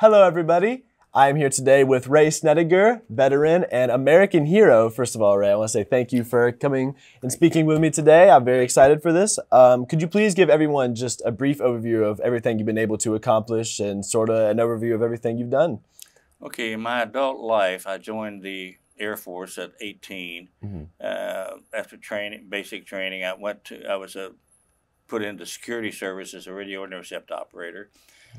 Hello, everybody. I'm here today with Ray Snedegar, veteran and American hero. First of all, Ray, I want to say thank you for coming and speaking with me today. I'm very excited for this. Um, could you please give everyone just a brief overview of everything you've been able to accomplish and sort of an overview of everything you've done? Okay, in my adult life, I joined the Air Force at 18. Mhm. Uh, after training, basic training, I went to. I was a put into security service as a radio intercept operator.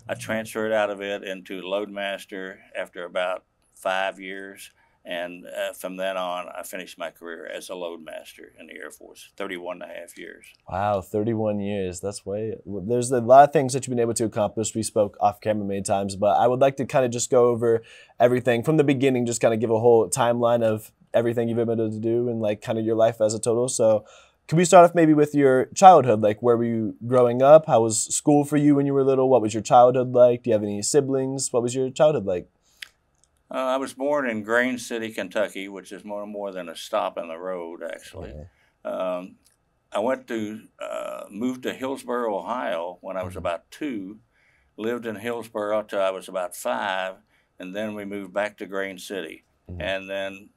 I transferred out of it into loadmaster after about five years, and uh, from then on, I finished my career as a loadmaster in the Air Force, 31 and a half years. Wow, 31 years. That's way. There's a lot of things that you've been able to accomplish. We spoke off camera many times, but I would like to kind of just go over everything from the beginning, just kind of give a whole timeline of everything you've been able to do and like kind of your life as a total. So, could we start off maybe with your childhood? Like, where were you growing up? How was school for you when you were little? What was your childhood like? Do you have any siblings? What was your childhood like? Uh, I was born in Grain City, Kentucky, which is more more than a stop in the road, actually. Um, I went to uh, moved to Hillsboro, Ohio when I was Mhm. about two. Lived in Hillsboro till I was about five, and then we moved back to Grain City. Mhm. And then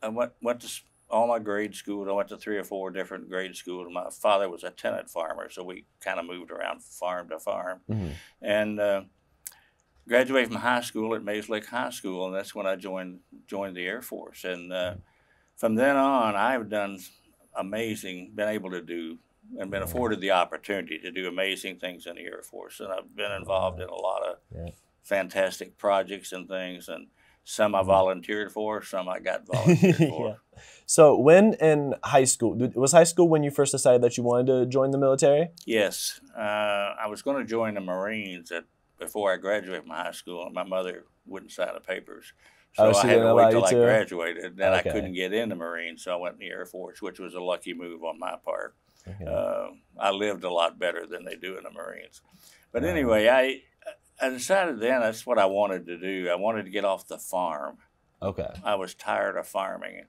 I went went to all my grade schools. I went to three or four different grade schools. My father was a tenant farmer, so we kind of moved around farm to farm. Mhm. And uh, graduated from high school at Mays Lick High School, and that's when I joined joined the Air Force. And uh, from then on, I've done amazing, been able to do and been afforded the opportunity to do amazing things in the Air Force. And I've been involved in a lot of Yeah. fantastic projects and things. And some I volunteered for, some I got volunteered for. Yeah. So, when in high school, was high school when you first decided that you wanted to join the military? Yes, uh, I was going to join the Marines at, before I graduated from high school, and my mother wouldn't sign the papers. So Oh, I had to wait till I graduated. Then Okay. I couldn't get in the Marines, so I went in the Air Force, which was a lucky move on my part. Okay. Uh, I lived a lot better than they do in the Marines. But Wow. anyway, I I decided then that's what I wanted to do. I wanted to get off the farm. okay. I was tired of farming.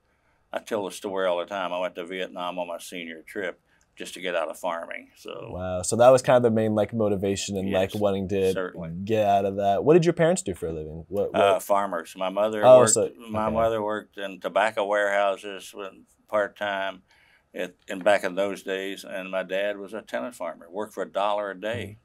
I tell the story all the time. I went to Vietnam on my senior trip just to get out of farming. So Wow. So that was kind of the main like motivation and like wanting to certainly. get out of that. What did your parents do for a living? What? what? Uh, farmers. My mother Oh, worked. so- My okay. mother worked in tobacco warehouses part time, and back in those days. And my dad was a tenant farmer. Worked for a dollar a day.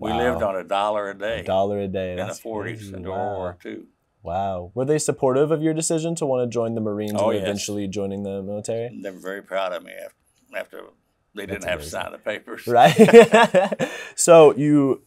We lived on a dollar a day a dollar a day. in the That's forties crazy. and wow. World War II. Wow. Were they supportive of your decision to want to join the Marines Oh, and yes. eventually joining the military? They were very proud of me after, after they didn't That's have to sign the papers. Right. so you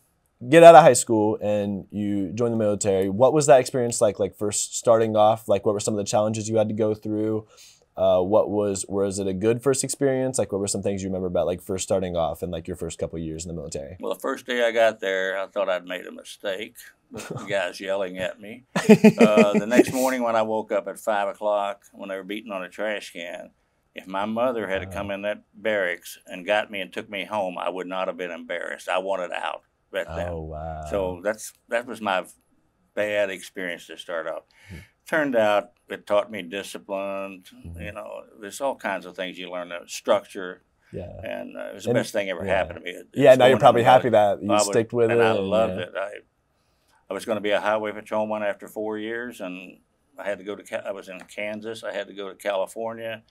get out of high school and you join the military. What was that experience like? Like first starting off, like what were some of the challenges you had to go through? Uh, what was was it a good first experience? Like what were some things you remember about like first starting off and like your first couple years in the military? Well, the first day I got there, I thought I'd made a mistake. The guys yelling at me. Uh, the next morning when I woke up at five o'clock, when they were beating on a trash can, if my mother had come in that barracks and got me and took me home, I would not have been embarrassed. I wanted out oh wow. So that's that was my bad experience to start off. Turned out it taught me discipline. Mhm. You know, there's all kinds of things you learn. uh, Structure, yeah. and uh, it was the And- best thing ever yeah. happened to me. It- Yeah, now you're probably happy that you sticked with and it. I loved yeah. it. I I was going to be a highway patrolman after four years, and I had to go to. Ca- I was in Kansas. I had to go to California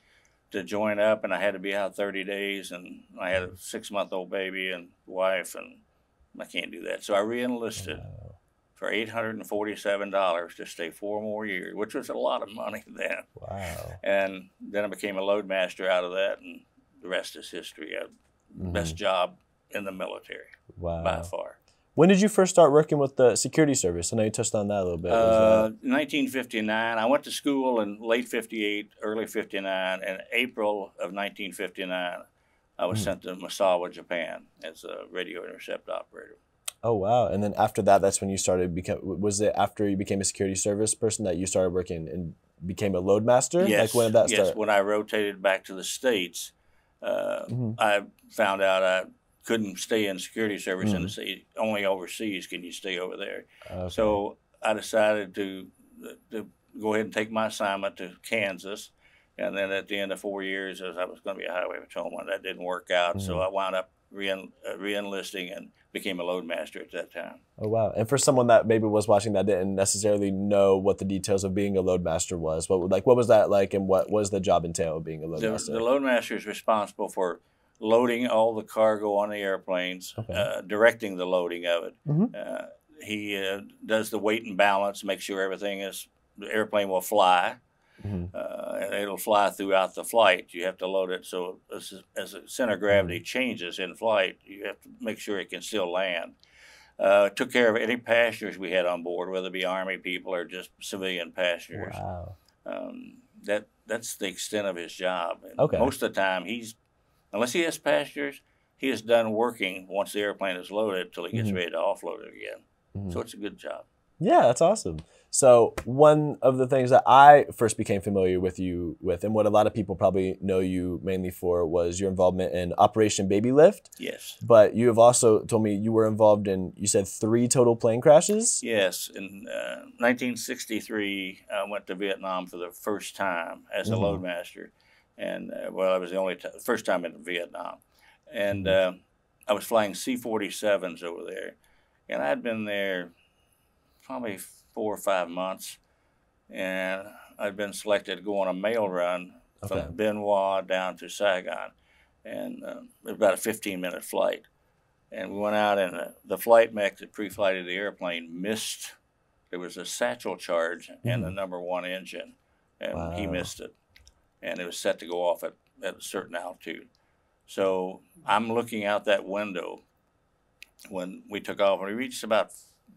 to join up, and I had to be out 30 days, and I had a six month old baby and wife, and I can't do that. So I re-enlisted Wow. For $847 to stay four more years, which was a lot of money then. Wow. And then I became a loadmaster out of that, and the rest is history. I, Mhm. Best job in the military Wow. by far. When did you first start working with the security service? I know you touched on that a little bit. Uh, 1959. I went to school in late 58, early 59. In April of 1959, I was Hmm. sent to Misawa, Japan as a radio intercept operator. Oh wow! And then after that, that's when you started. Become was it after you became a security service person that you started working and became a loadmaster? Yes, Like when that yes. start? When I rotated back to the States, uh, Mhm. I found out I couldn't stay in security service in Mhm. the city. Only overseas can you stay over there. Okay. So I decided to, to go ahead and take my assignment to Kansas. And then at the end of four years, as I was going to be a highway patrolman, that didn't work out. So Mhm. I wound up re- uh, re-enlisting and became a loadmaster at that time. Oh wow! And for someone that maybe was watching that didn't necessarily know what the details of being a loadmaster was, what like what was that like, and what was the job entail of being a loadmaster? the loadmaster is responsible for loading all the cargo on the airplanes, Okay. uh, directing the loading of it. Mhm. Uh, he uh, does the weight and balance, make sure everything is the airplane will fly. Mhm. Uh, and it'll fly throughout the flight. You have to load it so as, as the center of gravity changes in flight, you have to make sure it can still land. Uh, took care of any passengers we had on board, whether it be Army people or just civilian passengers. Wow. Um, that that's the extent of his job. And Okay. Most of the time, he's unless he has passengers, he is done working once the airplane is loaded until he gets Mhm. ready to offload it again. Mhm. So it's a good job. Yeah, that's awesome. So one of the things that I first became familiar with you with, and what a lot of people probably know you mainly for, was your involvement in Operation Babylift. Yes. But you have also told me you were involved in, you said three total plane crashes. Yes, in uh, 1963, I went to Vietnam for the first time as a Mhm. loadmaster, and uh, well, I was the only t- first time in Vietnam, and Mm-hmm. uh, I was flying C-47s over there, and I'd been there probably four or five months, and I'd been selected to go on a mail run from Okay. Bien Hoa down to Saigon, and uh, it was about a 15-minute flight. And we went out and uh, the flight mech that pre-flighted the airplane missed there was a satchel charge in the number one engine and he missed it and it was set to go off at, at a certain altitude. So i'm looking out that window when we took off and we reached about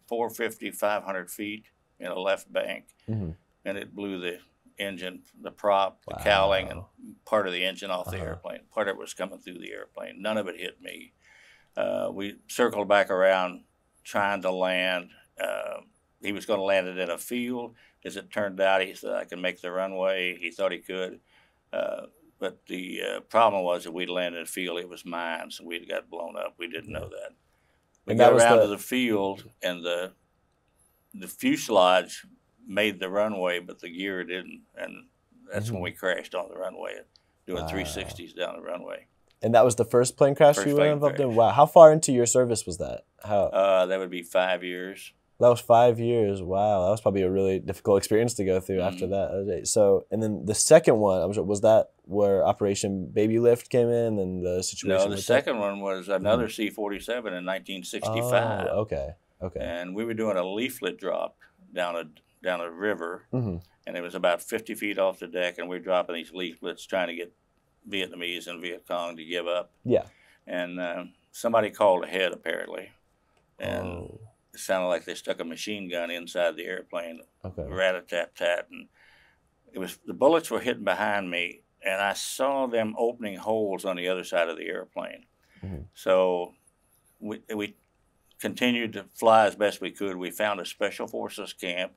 450 500 feet in a left bank Mhm. and it blew the engine the prop the cowling and part of the engine off the Uh-huh. airplane part of it was coming through the airplane none of it hit me uh, we circled back around trying to land. Uh, he was going to land it in a field. As it turned out, he said, I can make the runway. He thought he could. Uh, but the uh, problem was that we'd landed in a field, it was mine, so we'd got blown up. We didn't know that. We And that got was around the- to the field, and the the fuselage made the runway, but the gear didn't. And that's when Mhm. we crashed on the runway, doing Wow. 360s down the runway. And that was the first plane crash First you were involved in? Wow. How far into your service was that? How Uh, that would be five years. That was five years. Wow, that was probably a really difficult experience to go through after Mhm. that. So, and then the second one, I'm was that where Operation Babylift came in and the situation? No, the second one was another C 47 in 1965. Oh, okay. Okay. And we were doing a leaflet drop down a, down a river, hmm and it was about 50 feet off the deck, and we are dropping these leaflets trying to get Vietnamese and Viet Cong to give up. Yeah. And um, somebody called ahead, apparently. And oh, it sounded like they stuck a machine gun inside the airplane okay. rat a tat tat, and it was the bullets were hitting behind me, and I saw them opening holes on the other side of the airplane. Mhm. So we we continued to fly as best we could. We found a special forces camp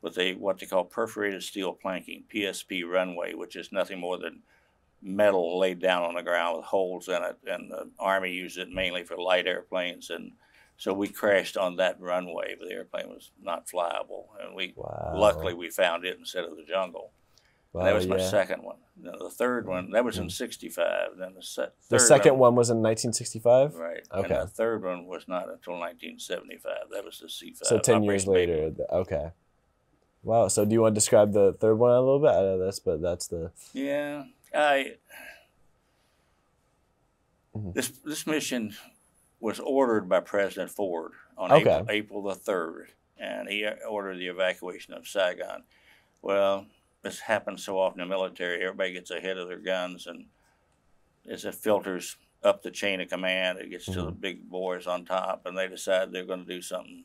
with a what they call perforated steel planking (PSP) runway, which is nothing more than metal laid down on the ground with holes in it, and the Army used it mainly for light airplanes and. So we crashed on that runway, but the airplane was not flyable, and we Wow. Luckily, we found it instead of the jungle. wow, that was my yeah. second one. Now, the third one, that was in '65. Then the, se- The second one was in 1965. right? Okay. And the third one was not until 1975. That was the C5. So 10 years Operation later. th- Okay. Wow. So do you want to describe the third one a little bit? I know this, but that's the. Yeah, I. Mhm. This this mission was ordered by President Ford on Okay. April, April the third, and he ordered the evacuation of Saigon. Well, this happens so often in the military. Everybody gets ahead of their guns, and as it filters up the chain of command, it gets to the Mhm. big boys on top, and they decide they're going to do something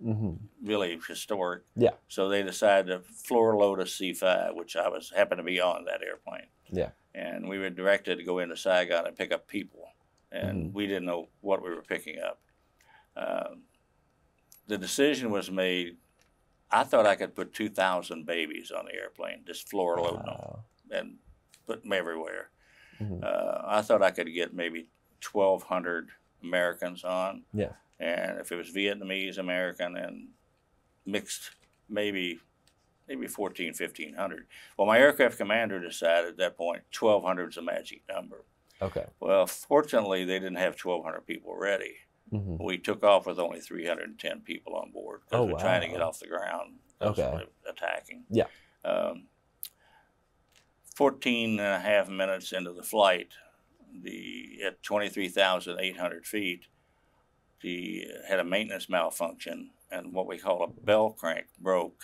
hmm really historic. Yeah. So they decided to floor load a C5, which I was happened to be on that airplane. Yeah. And we were directed to go into Saigon and pick up people, and Mhm. we didn't know what we were picking up. Um, the decision was made. I thought I could put 2,000 babies on the airplane, just floor loading them and put them everywhere. Mhm. Uh, I thought I could get maybe 1,200 Americans on. Yeah. And if it was Vietnamese, American, and mixed, maybe maybe 14, 1,500. Well, my aircraft commander decided at that point 1,200 is a magic number. Okay. Well, fortunately, they didn't have 1,200 people ready. hmm We took off with only 310 people on board because Oh, we're trying to get off the ground. Okay. Attacking. Yeah. Um, 14 and a half minutes into the flight, the at 23,800 feet, the had a maintenance malfunction, and what we call a bell crank broke,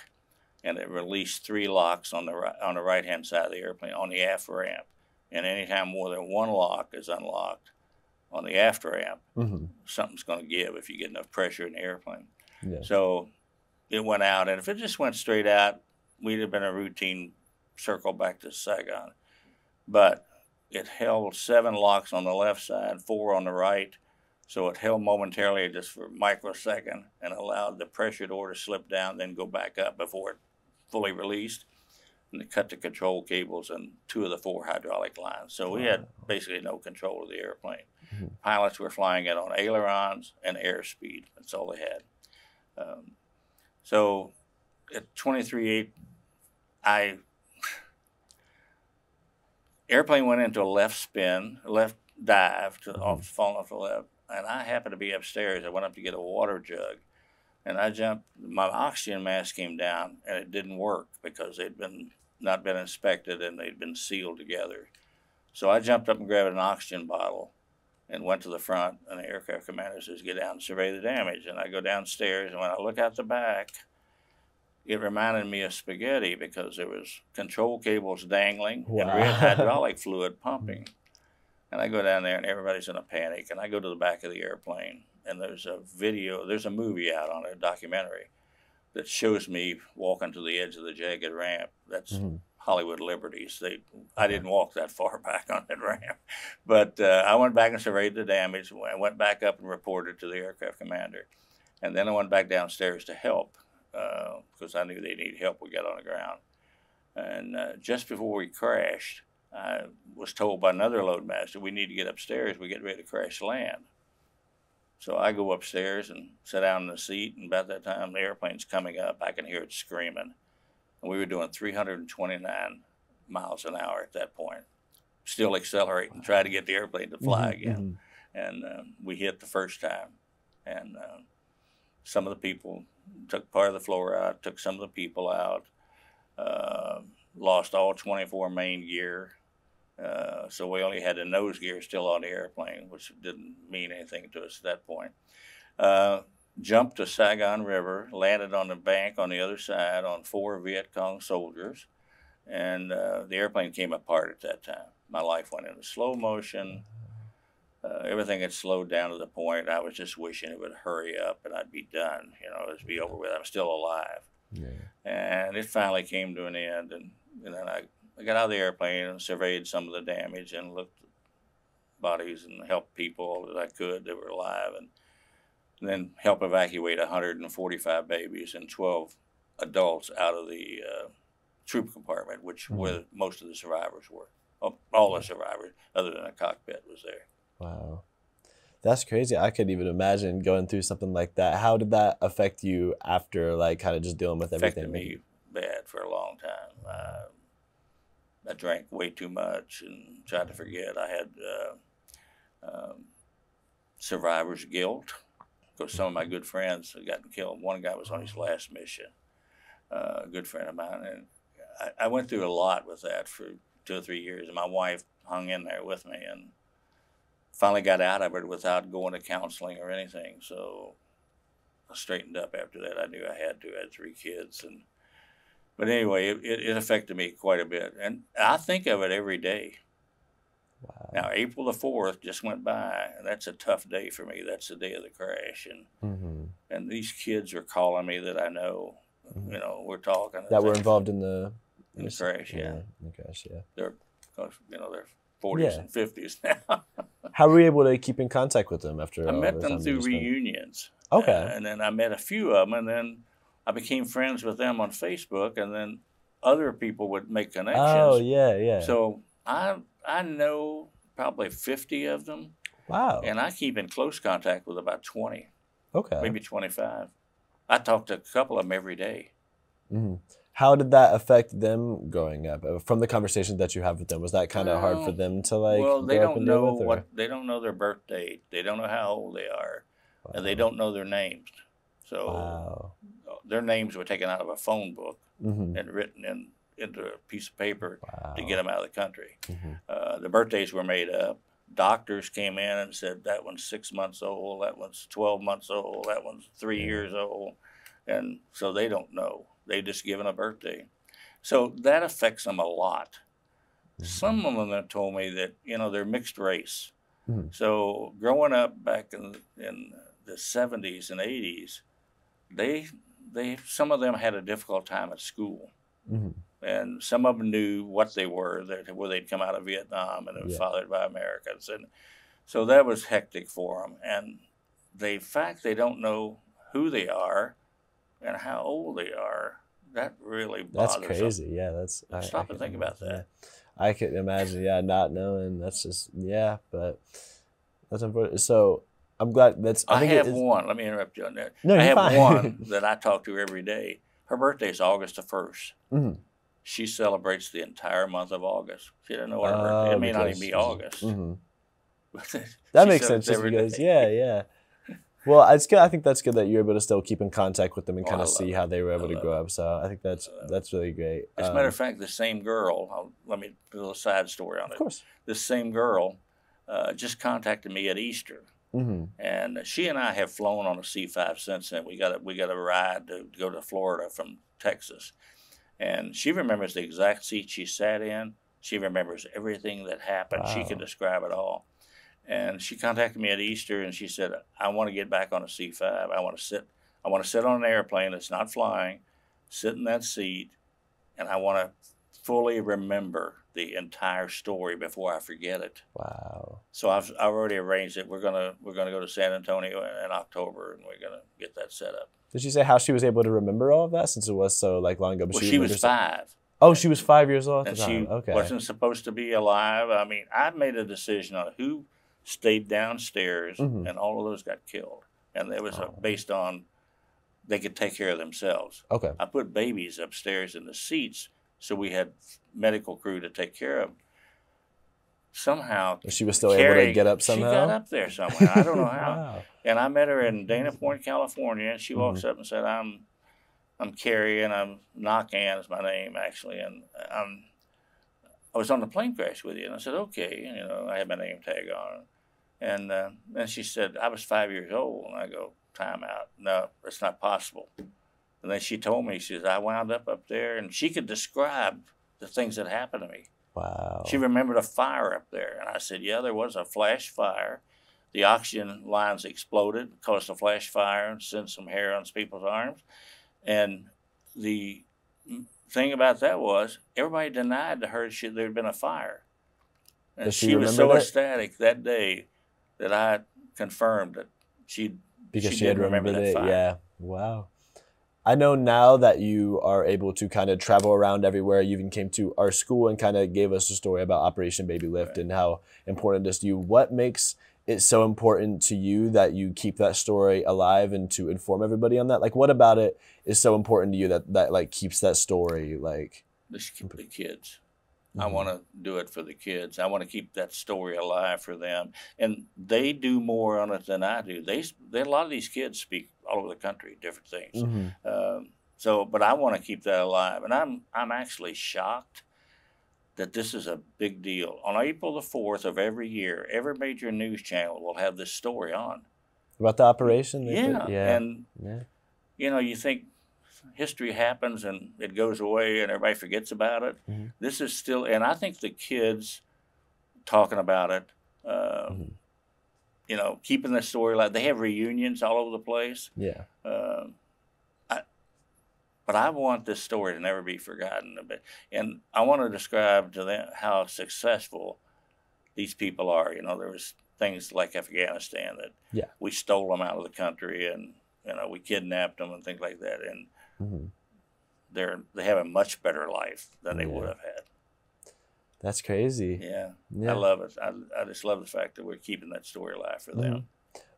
and it released three locks on the right, on the right hand side of the airplane on the aft ramp. And anytime more than one lock is unlocked on the aft ramp, hmm something's going to give if you get enough pressure in the airplane. Yeah. So it went out, and if it just went straight out, we'd have been a routine circle back to Saigon. But it held seven locks on the left side, four on the right. So it held momentarily just for a microsecond and allowed the pressure door to slip down, then go back up before it fully released. And it cut the control cables and two of the four hydraulic lines. So we had basically no control of the airplane. Mhm. Pilots were flying it on ailerons and airspeed. That's all they had. Um, so at 23.8, I airplane went into a left spin, left dive to off falling off the left, and I happened to be upstairs. I went up to get a water jug, and I jumped. My oxygen mask came down, and it didn't work because they'd been not been inspected and they'd been sealed together. So I jumped up and grabbed an oxygen bottle and went to the front, and the aircraft commander says, "Get down and survey the damage." And I go downstairs, and when I look out the back, it reminded me of spaghetti because there was control cables dangling and Wow. red hydraulic fluid pumping. And I go down there, and everybody's in a panic. And I go to the back of the airplane, and there's a video, there's a movie out on it, a documentary that shows me walking to the edge of the jagged ramp. That's Mhm. Hollywood Liberties. They, I didn't walk that far back on that ramp, but uh, I went back and surveyed the damage. I went back up and reported to the aircraft commander, and then I went back downstairs to help because I knew they needed help. We got on the ground, and uh, just before we crashed, I was told by another loadmaster, "We need to get upstairs. We get ready to crash land." So I go upstairs and sit down in the seat, and about that time the airplane's coming up. I can hear it screaming and we were doing 329 miles an hour at that point, still accelerating, trying to get the airplane to fly Mhm, again. And um, we hit the first time, and um some of the people took part of the floor out, took some of the people out, uh, lost all 24 main gear. Uh, so we only had the nose gear still on the airplane, which didn't mean anything to us at that point. Uh, jumped the Saigon River, landed on the bank on the other side on four Viet Cong soldiers, and uh, the airplane came apart at that time. My life went into slow motion. Uh, everything had slowed down to the point I was just wishing it would hurry up and I'd be done. You know, it'd be over with. I'm still alive. Yeah. And it finally came to an end. And, and then I, I got out of the airplane and surveyed some of the damage and looked at bodies and helped people that I could that were alive. And, and then help evacuate 145 babies and 12 adults out of the uh, troop compartment, which Mhm. where most of the survivors were. All- All the survivors, other than a cockpit, was there. Wow. That's crazy. I couldn't even imagine going through something like that. How did that affect you after, like, kind of just dealing with everything? affected me bad for a long time. Uh, I drank way too much and tried to forget. I had uh, um, survivor's guilt because some of my good friends had gotten killed. One guy was on his last mission, uh, a good friend of mine, and I, I went through a lot with that for two or three years. And my wife hung in there with me and finally got out of it without going to counseling or anything. So I straightened up after that. I knew I had to. I had three kids, and but anyway, it, it, affected me quite a bit, and I think of it every day. Wow. Now, April the fourth just went by, and that's a tough day for me. That's the day of the crash, and hmm and these kids are calling me that I know. Mhm. You know, we're talking That were involved in the in the crash. Yeah, in the crash. Yeah. they're 'cause, you know they're forties Yeah. and fifties now. How were you able to keep in contact with them after? I met them through reunions. Okay. Uh, and then I met a few of them, and then I became friends with them on Facebook, and then other people would make connections. oh yeah, yeah. So I I know probably fifty of them, wow. and I keep in close contact with about twenty, okay. maybe twenty five. I talk to a couple of them every day. Mhm. How did that affect them growing up? Uh, From the conversations that you have with them, was that kind of hard for them to like? well, they grow up don't know with, what they don't know their birth date. They don't know how old they are. and they don't know their names. So Wow. Their names were taken out of a phone book hmm and written in into a piece of paper Wow. to get them out of the country. Mhm. Uh, the birthdays were made up. Doctors came in and said that one's six months old, that one's twelve months old, that one's three Yeah. years old, and so they don't know. They just given a birthday, so that affects them a lot. Mm-hmm. Some of them have told me that you know they're mixed race. Mhm. So growing up back in in the seventies and eighties, they they some of them had a difficult time at school Mhm. and some of them knew what they were, that where they'd come out of Vietnam and were Yeah. fathered by Americans, and so that was hectic for them. And the fact they don't know who they are and how old they are, that really That's bothers them. crazy. Yeah, that's. I- Stop I and think about that. I could imagine, yeah, not knowing. That's just, yeah, but that's unfortunate. So I'm glad that's. I, I, think it have one. Let me interrupt you on that. No, I have fine. one that I talk to every day. Her birthday is August the first. Mhm. She celebrates the entire month of August. She doesn't know what her Oh, birthday. It may not even be August. Mhm. That makes sense, just every because, day. yeah, yeah. Well, it's good. I think that's good that you're able to still keep in contact with them and Oh, kind of see it. how they were able to grow up. So I think that's I that's really great. As a Um, matter of fact, the same girl, I'll, let me put a little side story on of it. Of course. This same girl uh, just contacted me at Easter, hmm and she and I have flown on a C5 since then. We got a, we got a ride to go to Florida from Texas, and she remembers the exact seat she sat in. She remembers everything that happened. She can describe it all. And she contacted me at Easter, and she said, "I want to get back on a C5. I want to sit. I want to sit on an airplane that's not flying, sit in that seat, and I want to fully remember the entire story before I forget it." Wow. So I've, I've already arranged it. We're gonna we're gonna go to San Antonio in, in October, and we're gonna get that set up. Did she say how she was able to remember all of that since it was so like long ago? But Well, she was remembers- five, Oh, she was five years old at and she. Okay. wasn't supposed to be alive. I mean, I made a decision on who stayed downstairs, Mhm. and all of those got killed, and it was Oh. based on they could take care of themselves. Okay. I put babies upstairs in the seats, so we had medical crew to take care of. Somehow, She was still able to get up somehow. She got up there somehow. I don't know how. wow. And I met her in Dana Point, California, and she walks Mm-hmm. up and said, "I'm, I'm Carrie, and I'm Knockan is my name actually, and I'm, I was on the plane crash with you." And I said, "Okay," and, you know, I had my name tag on, and uh, then she said, "I was five years old," and I go, "Time out, no, it's not possible." And then she told me, she says, "I wound up up there," and she could describe the things that happened to me. Wow. She remembered a fire up there. And I said, Yeah, there was a flash fire. The oxygen lines exploded, caused a flash fire, and sent some hair on people's arms. And the thing about that was everybody denied to her she, there had been a fire. And Does she she, was so that? ecstatic that day that I confirmed that she because she she, had did remember remembered that it. fire. Yeah. Wow. I know now that you are able to kind of travel around everywhere. You even came to our school and kind of gave us a story about Operation Babylift Right. and how important it is to you. What makes it so important to you that you keep that story alive and to inform everybody on that? Like, what about it is so important to you that that like keeps that story like? Let's keep the kids. I Mhm. want to do it for the kids. I want to keep that story alive for them, and they do more on it than I do. They, they a lot of these kids speak all over the country, different things. Mhm. Um, so, but I want to keep that alive, and I'm I'm actually shocked that this is a big deal. On April the fourth of every year, every major news channel will have this story on. About the operation? Yeah, yeah. and yeah. you know, you think history happens and it goes away and everybody forgets about it. Mhm. This is still, and I think the kids talking about it, uh, Mhm. you know, keeping the story alive. They have reunions all over the place. Yeah. Um I, but I want this story to never be forgotten. And I want to describe to them how successful these people are. You know, there was things like Afghanistan that Yeah. we stole them out of the country, and you know we kidnapped them and things like that, and hmm they're they have a much better life than they Yeah. would have had. That's crazy. Yeah, Yeah. I love it. I, I just love the fact that we're keeping that story alive for them.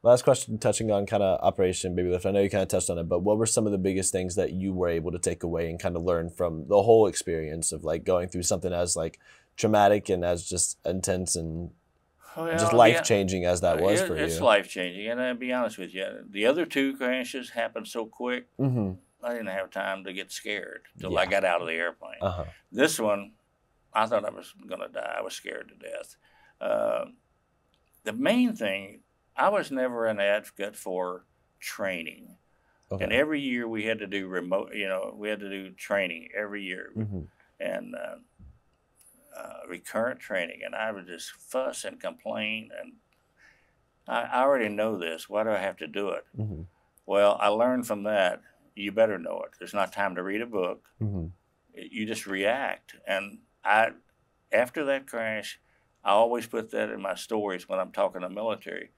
Last question, touching on kind of Operation Babylift. I know you kind of touched on it, but what were some of the biggest things that you were able to take away and kind of learn from the whole experience of like going through something as like traumatic and as just intense and Well, just life changing as that was It- for it's you. It's life changing, and I'll be honest with you, the other two crashes happened so quick. mm-hmm. I didn't have time to get scared till I got out of the airplane. Uh huh. This one, I thought I was going to die. I was scared to death. Uh, the main thing, I was never an advocate for training. Okay. And every year we had to do remote, you know, we had to do training every year mm-hmm. and uh, uh, recurrent training. And I would just fuss and complain. And I, I already know this. Why do I have to do it? Mm-hmm. Well, I learned from that. You better know it. There's not time to read a book Mm-hmm. you just react. And I, after that crash, I always put that in my stories when I'm talking to military.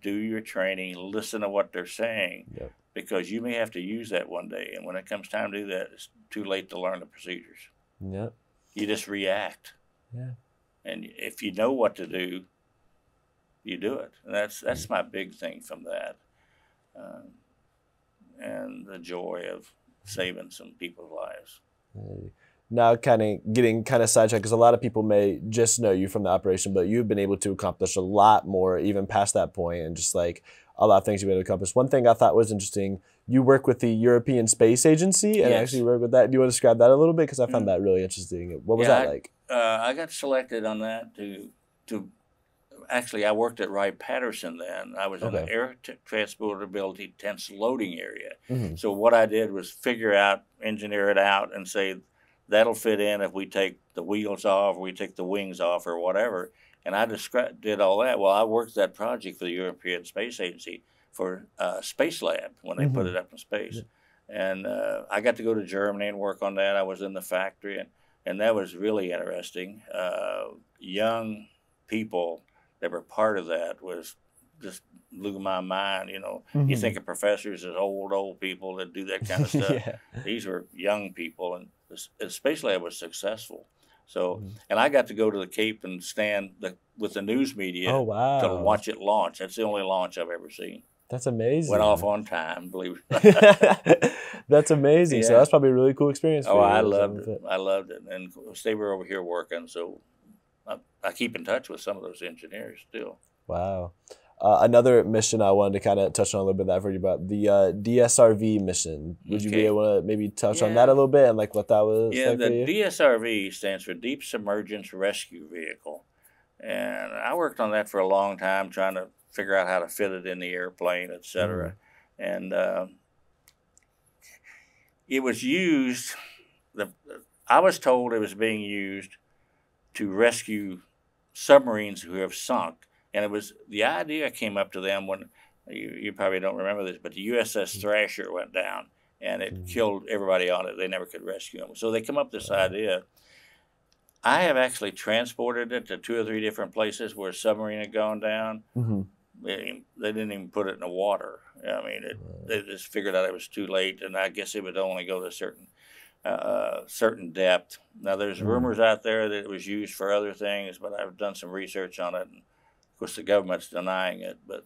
Do your training, listen to what they're saying, Yep. because you may have to use that one day. And when it comes time to do that, it's too late to learn the procedures. Yep. You just react. Yeah. And if you know what to do, you do it. And that's that's my big thing from that, um, and the joy of saving some people's lives. Now, kind of getting kind of sidetracked because a lot of people may just know you from the operation, but you've been able to accomplish a lot more even past that point, and just like a lot of things you've been able to accomplish. One thing I thought was interesting: you work with the European Space Agency, and Yes. actually work with that. Do you want to describe that a little bit? Because I found Mm. that really interesting. What was Yeah, that I- like? uh, I got selected on that to to actually I worked at Wright Patterson then. I was in the air t- transportability tense loading area. Mhm. So what I did was figure out, engineer it out, and say that'll fit in if we take the wheels off, or we take the wings off, or whatever. And I descri- did all that. Well, I worked that project for the European Space Agency for uh, Spacelab when they put Mhm. it up in space. And uh, I got to go to Germany and work on that. I was in the factory, and, and that was really interesting. Uh, young people that were part of that was just blew my mind. You know, you Mhm. think of professors as old, old people that do that kind of stuff. yeah. These were young people, and especially s- the Spacelab was successful. So, Mhm. and I got to go to the Cape and stand the, with the news media Oh wow. to watch it launch. That's the only launch I've ever seen. That's amazing. Went off on time, believe it. that's amazing. So that's probably a really cool experience. For oh, you. I loved something it. I loved it, and they were over here working, so I, keep in touch with some of those engineers still. Wow. Uh, another mission I wanted to kind of touch on a little bit that I've heard you about the uh, DSRV mission. Would you be able to maybe touch on that a little bit and like what that was Yeah, like the? DSRV stands for Deep Submergence Rescue Vehicle. And I worked on that for a long time, trying to figure out how to fit it in the airplane, et cetera. Mm-hmm. And uh, it was used, the, I was told it was being used to rescue submarines who have sunk. And it was the idea came up to them when you, you probably don't remember this, but the USS Thresher went down and it Mhm. killed everybody on it. They never could rescue them. So they come up with this idea. I have actually transported it to two or three different places where a submarine had gone down. hmm They didn't, even- they didn't even put it in the water. I mean, it, they just figured out it was too late, and I guess it would only go to certain uh, certain depth. Now, there's Mhm. rumors out there that it was used for other things, but I've done some research on it, and of course, the government's denying it. But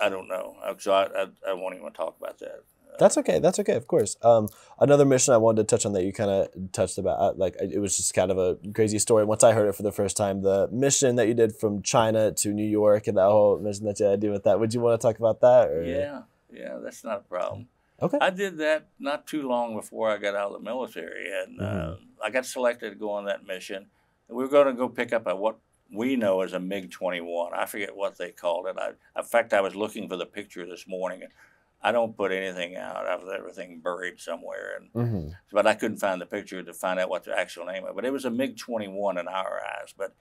I don't know, so I, I, I won't even talk about that. That's okay. That's okay. Of course. Um, another mission I wanted to touch on that you kind of touched about, uh, like it was just kind of a crazy story. Once I heard it for the first time, the mission that you did from China to New York and that whole mission that you had to do with that. Would you want to talk about that? Or? Yeah, yeah, that's not a problem. Okay. I did that not too long before I got out of the military, and uh, Mhm. I got selected to go on that mission. We were going to go pick up a what we know as a MiG 21. I forget what they called it. I, in fact, I was looking for the picture this morning, and I don't put anything out. I've everything buried somewhere, and hmm but I couldn't find the picture to find out what the actual name of it. But it was a MiG 21 in our eyes, but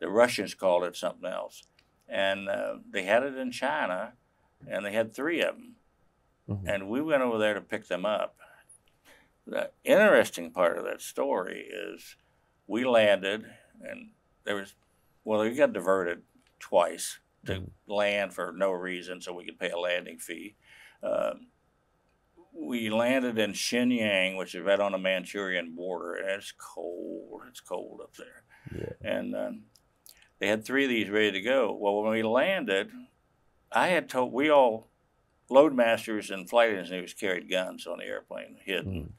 the Russians called it something else. And uh, they had it in China, and they had three of them. Mhm. And we went over there to pick them up. The interesting part of that story is we landed, and there was, well, we got diverted twice to Mhm. land for no reason so we could pay a landing fee. Um, we landed in Shenyang, which is right on the Manchurian border, and it's cold. It's cold up there. Yeah. And um, they had three of these ready to go. Well, when we landed, I had told we all loadmasters and flight engineers carried guns on the airplane hidden,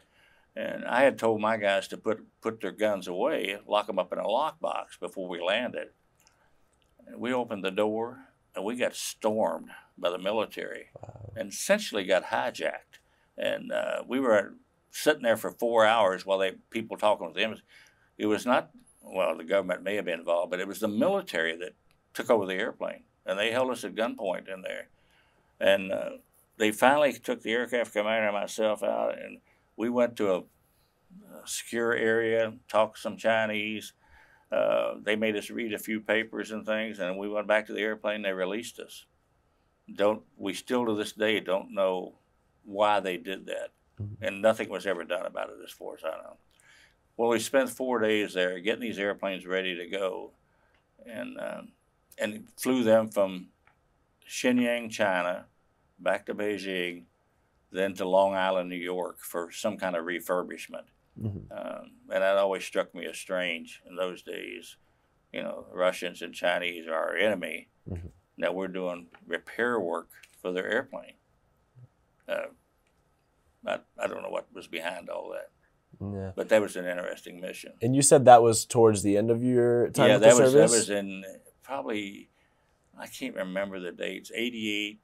and I had told my guys to put put their guns away, lock them up in a lockbox before we landed. we opened the door and we got stormed by the military and essentially got hijacked. And uh, we were sitting there for four hours while they people talking with them. It was not well, the government may have been involved, but it was the military that took over the airplane, and they held us at gunpoint in there. And uh, they finally took the aircraft commander and myself out, and we went to a, a secure area, talked some Chinese. Uh, they made us read a few papers and things, and we went back to the airplane. They released us. Don't we still to this day don't know why they did that, mm-hmm. and nothing was ever done about it as far as I know. Well, we spent four days there getting these airplanes ready to go, and um, and flew them from Shenyang, China, back to Beijing, then to Long Island, New York for some kind of refurbishment. Mm-hmm. Um, and that always struck me as strange in those days. You know, Russians and Chinese are our enemy. Mm-hmm. Now we're doing repair work for their airplane. Uh, I, I don't know what was behind all that. Yeah. But that was an interesting mission. And you said that was towards the end of your time yeah, that was, service? that was in probably, I can't remember the dates, 88,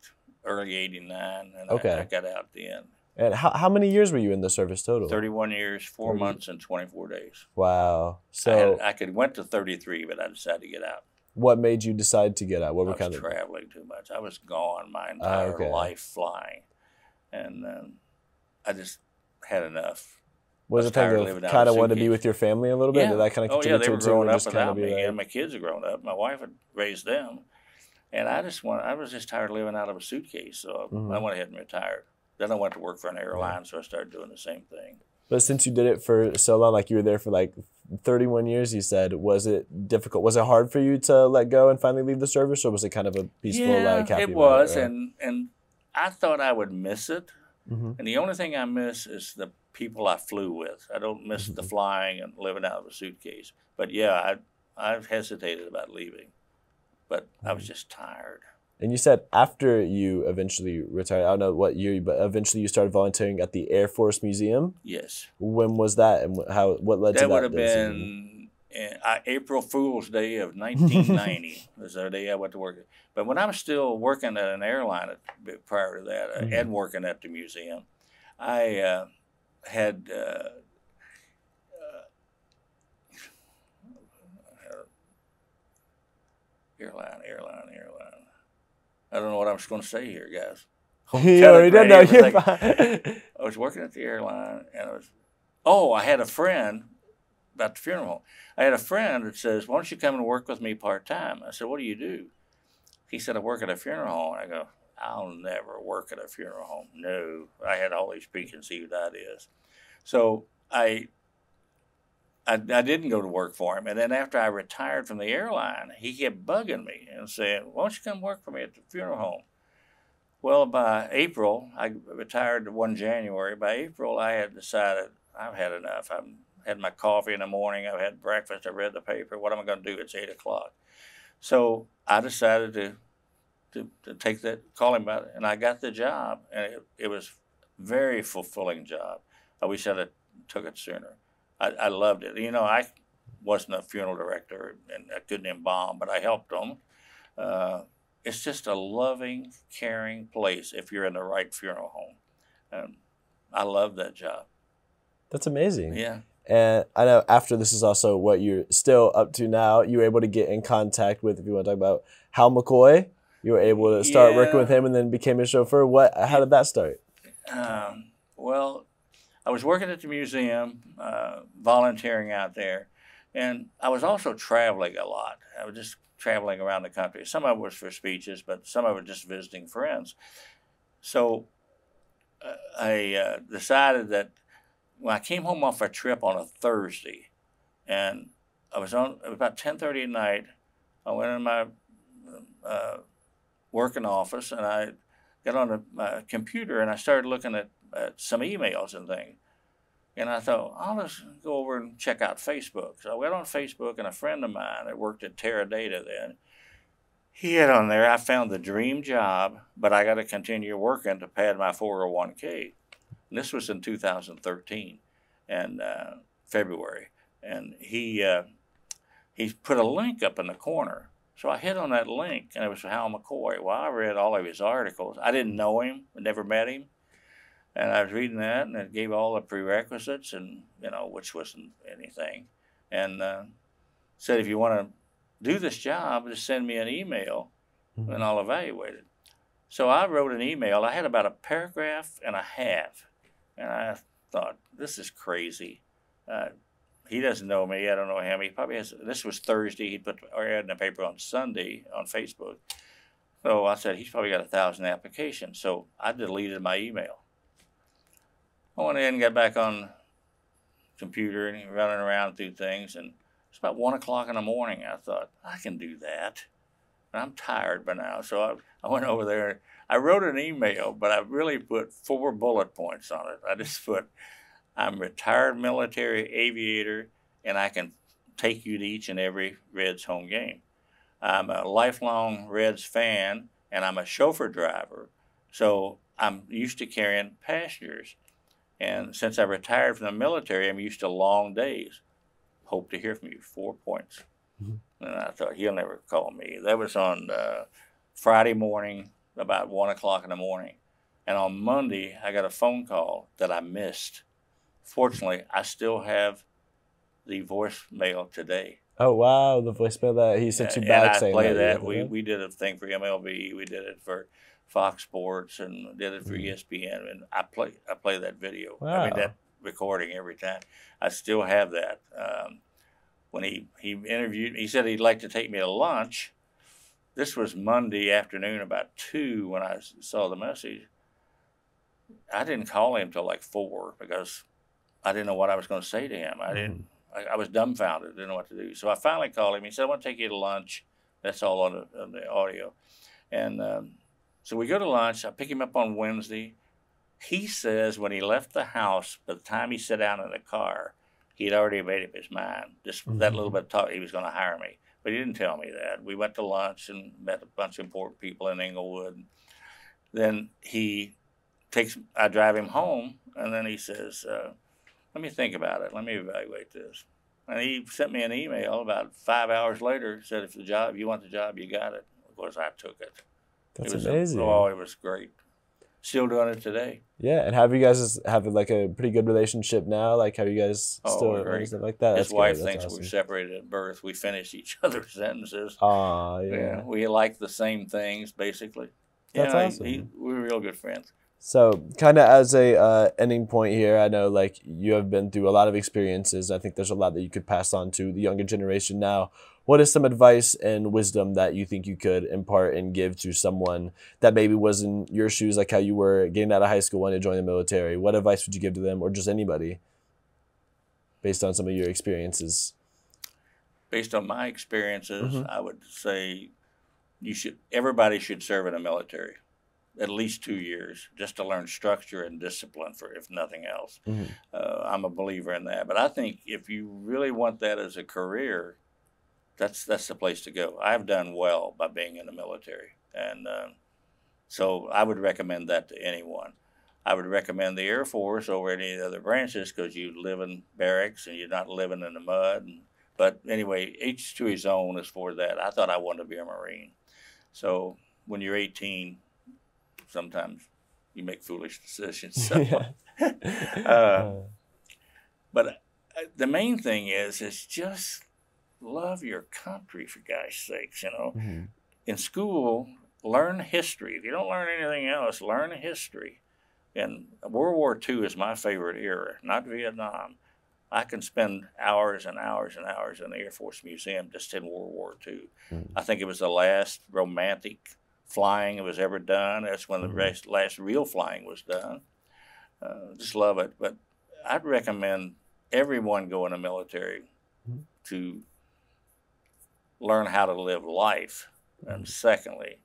early 89, and okay. I, I got out then. And how, how many years were you in the service total? 31 years, 4 30. months, and 24 days. Wow. So I, had, I could went to 33, but I decided to get out. What made you decide to get out? What were kind of traveling too much? I was gone my entire okay. life flying, and um, I just had enough was it thing of kind of wanted to be with your family a little bit? Yeah. Did that kind of oh, yeah, they were growing up without me, like... and my kids are grown up. My wife had raised them, and I just want I was just tired of living out of a suitcase, so mm-hmm. I went ahead and retired. Then I went to work for an airline, so I started doing the same thing. But since you did it for so long, like you were there for like 31 years, you said, was it difficult? Was it hard for you to let go and finally leave the service, or was it kind of a peaceful, yeah, like happy? it was, right? and and I thought I would miss it, mm-hmm. and the only thing I miss is the people I flew with. I don't miss the mm-hmm. flying and living out of a suitcase. But yeah, I I've hesitated about leaving, but I was mm-hmm. just tired. And you said after you eventually retired, I don't know what year, but eventually you started volunteering at the Air Force Museum. Yes. When was that, and how? What led that to that? That would have been uh, April Fool's Day of 1990. was the day I went to work. But when I was still working at an airline prior to that, uh, mm-hmm. and working at the museum, I uh, had uh, uh, airline, airline, airline. I don't know what I'm just going to say here, guys. you already did know. You're fine. I was working at the airline, and I was. Oh, I had a friend about the funeral home. I had a friend that says, "Why don't you come and work with me part time?" I said, "What do you do?" He said, "I work at a funeral home." I go, I'll never work at a funeral home. No, I had all these preconceived ideas. So I, I, I didn't go to work for him. And then after I retired from the airline, he kept bugging me and saying, Why don't you come work for me at the funeral home? Well, by April, I retired one January. By April, I had decided I've had enough. I've had my coffee in the morning. I've had breakfast. I read the paper. What am I going to do? It's eight o'clock. So I decided to to, to take that, call him about it, and I got the job, and it, it was very fulfilling job. I wish I'd have took it sooner. I, I loved it. You know, I wasn't a funeral director and I couldn't embalm, but I helped them. Uh, it's just a loving, caring place if you're in the right funeral home. And I love that job. That's amazing. Yeah. And I know after this is also what you're still up to now. You were able to get in contact with, if you want to talk about Hal McCoy, you were able to start yeah. working with him and then became a chauffeur. What? How did that start? Um, well, I was working at the museum, uh, volunteering out there, and I was also traveling a lot. I was just traveling around the country. Some of it was for speeches, but some of it was just visiting friends. So uh, I uh, decided that when I came home off a trip on a Thursday, and I was on it was about ten thirty at night. I went in my uh, working office and I got on a, my computer and I started looking at, at some emails and things. And I thought, I'll just go over and check out Facebook. So I went on Facebook, and a friend of mine that worked at Teradata then, he had on there, I found the dream job, but I got to continue working to pad my 401k. And this was in 2013 and uh, February. And he, uh, he put a link up in the corner So I hit on that link, and it was Hal McCoy. Well, I read all of his articles. I didn't know him, never met him, and I was reading that, and it gave all the prerequisites, and you know, which wasn't anything, and uh, said if you want to do this job, just send me an email, Mhm. and I'll evaluate it. So I wrote an email. I had about a paragraph and a half, and I thought, this is crazy. Uh, he doesn't know me. I don't know him. He probably has. This was Thursday. He put our ad in the paper on Sunday on Facebook. So I said he's probably got a thousand applications. So I deleted my email. I went in, got back on computer, and running around through things, and it's about one o'clock in the morning. I thought I can do that. And I'm tired by now, so I, I went over there. I wrote an email, but I really put four bullet points on it. I just put, I'm retired military aviator, and I can take you to each and every Reds home game. I'm a lifelong Reds fan, and I'm a chauffeur driver, so I'm used to carrying passengers. And since I retired from the military, I'm used to long days. Hope to hear from you. Four points. Mhm. And I thought he'll never call me. That was on uh, Friday morning, about one o'clock in the morning. And on Monday, I got a phone call that I missed. Fortunately, I still have the voicemail today. Oh wow, the voicemail that he sent you and back I saying play that. that. We, we did a thing for MLB. We did it for Fox Sports and did it for Mhm. ESPN. And I play I play that video. I mean that recording every time. I still have that. Um, when he he interviewed, he said he'd like to take me to lunch. This was Monday afternoon, about two, when I saw the message. I didn't call him till like four because I didn't know what I was going to say to him. I didn't. I, I was dumbfounded. Didn't know what to do. So I finally called him. He said, "I want to take you to lunch." That's all on the, on the audio. And um, so we go to lunch. I pick him up on Wednesday. He says when he left the house, by the time he sat down in the car, he had already made up his mind. Just that Mhm. little bit of talk, he was going to hire me. But he didn't tell me that. We went to lunch and met a bunch of important people in Inglewood. Then he takes, I drive him home, and then he says, uh, "Let me think about it. Let me evaluate this." And he sent me an email about five hours later. Said, "If the job, you want the job, you got it." Of course, I took it. That's it was amazing. oh, it was great. Still doing it today. Yeah, and have you guys have like a pretty good relationship now? Like, have you guys Oh, still great. like that? His That's wife good. thinks That's we're separated at birth. We finish each other's sentences. Aw, yeah. Yeah, we like the same things basically. That's yeah, he- awesome. he- we're real good friends. So, kind of as a uh, ending point here, I know like you have been through a lot of experiences. I think there's a lot that you could pass on to the younger generation now. What is some advice and wisdom that you think you could impart and give to someone that maybe was in your shoes, like how you were getting out of high school, wanting to join the military? What advice would you give to them, or just anybody, based on some of your experiences? Based on my experiences, Mhm. I would say you should everybody should serve in the military, at least two years, just to learn structure and discipline for if nothing else. Mhm. Uh, I'm a believer in that. But I think if you really want that as a career, that's that's the place to go. I've done well by being in the military, and um, so I would recommend that to anyone. I would recommend the Air Force over any of the other branches because you live in barracks and you're not living in the mud. And, but anyway, each to his own as for that. I thought I wanted to be a Marine. So when you're 18, sometimes you make foolish decisions. So, uh, but uh, the main thing is, is just love your country for God's sakes. You know, Mhm. in school, learn history. If you don't learn anything else, learn history. And World War II is my favorite era, not Vietnam. I can spend hours and hours and hours in the Air Force Museum just in World War II. Mm. I think it was the last romantic flying was ever done. That's when the Mhm. rest, last real flying was done. Uh, just love it. But I'd recommend everyone go in the military Mhm. to learn how to live life, and secondly,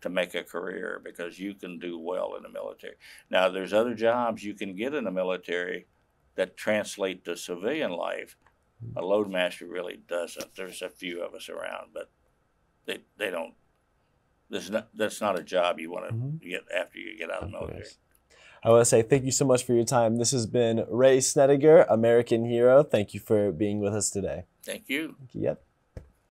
to make a career because you can do well in the military. Now, there's other jobs you can get in the military that translate to civilian life. A loadmaster really doesn't. There's a few of us around, but they they don't. There's not. That's not a job you want to Mhm. get after you get out of the military. course. I want to say thank you so much for your time. This has been Ray Snedegar, American hero. Thank you for being with us today. Thank you. Yep.